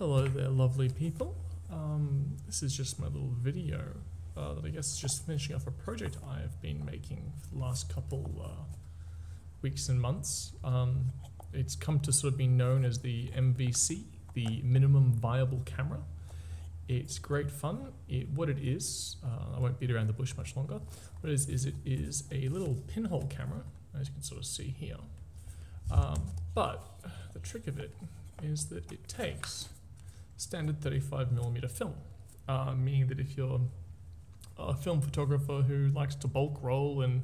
Hello there, lovely people. Um, this is just my little video uh, that I guess is just finishing off a project I've been making for the last couple uh, weeks and months. Um, it's come to sort of be known as the MVC, the Minimum Viable Camera. It's great fun. It, what it is, uh, I won't beat around the bush much longer. What it is, is it is a little pinhole camera, as you can sort of see here. Um, but the trick of it is that it takes standard 35mm film, uh, meaning that if you're a film photographer who likes to bulk roll and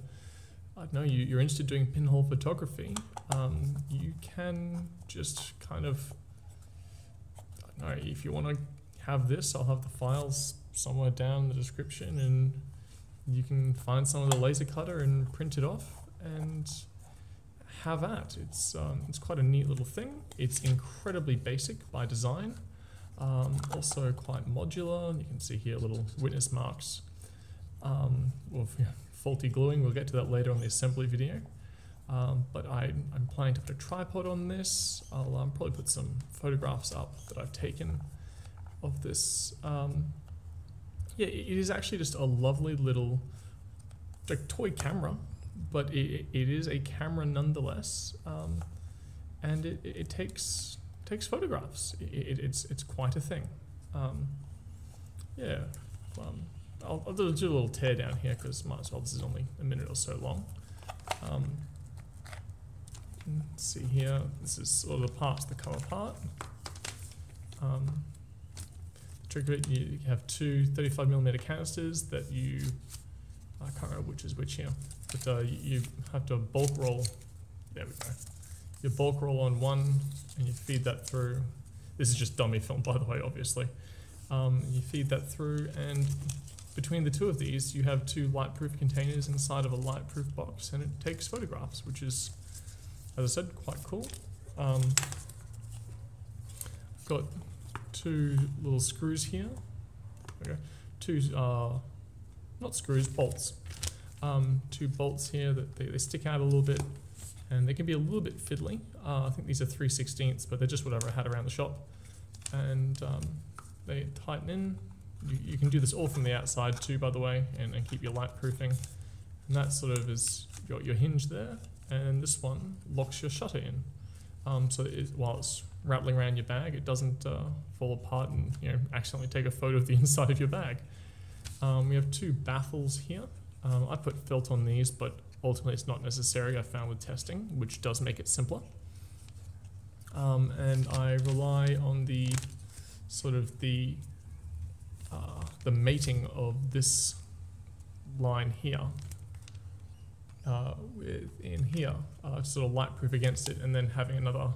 I don't know, you, you're interested in doing pinhole photography, um, you can just kind of, I don't know, if you want to have this, I'll have the files somewhere down in the description and you can find some of the laser cutter and print it off and have at. It's, um, it's quite a neat little thing. It's incredibly basic by design. Um, also quite modular. You can see here little witness marks um, of yeah, faulty gluing. We'll get to that later on the assembly video. Um, but I, am planning to put a tripod on this. I'll um, probably put some photographs up that I've taken of this. Um, yeah, it is actually just a lovely little like, toy camera, but it, it is a camera nonetheless. Um, and it, it takes takes photographs. It, it's it's quite a thing. Um, yeah, um, I'll, I'll, do a little tear down here because might as well. This is only a minute or so long. Um, let's see here. This is of the parts that come apart. Um, trick of it, you have two 35 millimeter canisters that you. I can't remember which is which here, but uh, you have to bulk roll. There we go you bulk roll on one and you feed that through. This is just dummy film, by the way, obviously. Um, you feed that through, and between the two of these, you have two light-proof containers inside of a light-proof box, and it takes photographs, which is, as I said, quite cool. Um, got two little screws here. Okay, two, uh, not screws, bolts. Um, two bolts here that they, they stick out a little bit and they can be a little bit fiddly. Uh, I think these are 3 16ths, but they're just whatever I had around the shop. And um, they tighten in. You, you, can do this all from the outside too, by the way, and, and keep your light proofing. And that sort of is your, your hinge there. And this one locks your shutter in. Um, so it, while it's rattling around your bag, it doesn't uh, fall apart and you know accidentally take a photo of the inside of your bag. Um, we have two baffles here. Um, I put felt on these, but ultimately it's not necessary, I found with testing, which does make it simpler. Um, and I rely on the sort of the uh, the mating of this line here uh, with in here, uh, sort of light proof against it, and then having another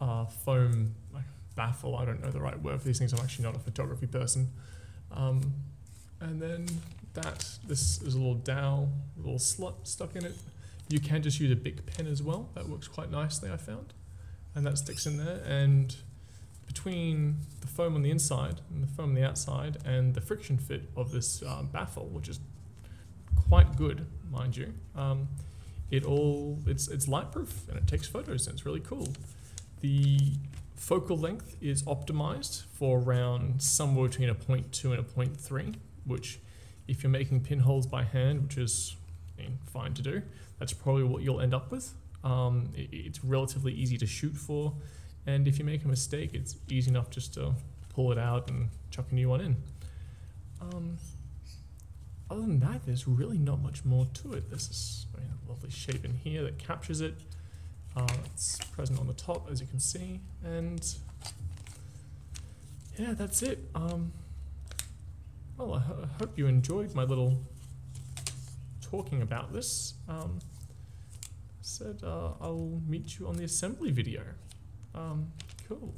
uh, foam baffle. I don't know the right word for these things. I'm actually not a photography person. Um, and then that. This is a little dowel, a little slot stuck in it. You can just use a big pen as well. That works quite nicely, I found. And that sticks in there. And between the foam on the inside and the foam on the outside and the friction fit of this uh, baffle, which is quite good, mind you, um, it all it's it's light proof and it takes photos and it's really cool. The focal length is optimized for around somewhere between a 0.2 and a 0.3, which if you're making pinholes by hand, which is I mean, fine to do, that's probably what you'll end up with. Um, it, it's relatively easy to shoot for, and if you make a mistake, it's easy enough just to pull it out and chuck a new one in. Um, other than that, there's really not much more to it. This is a lovely shape in here that captures it. Uh, it's present on the top, as you can see, and yeah, that's it. Um, well, I, ho hope you enjoyed my little talking about this. Um, said uh, I'll meet you on the assembly video. Um, cool.